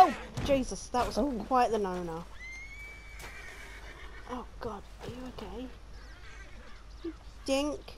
Oh, Jesus, that was Oh. quite the no-no. Oh, God, are you okay? You Dink.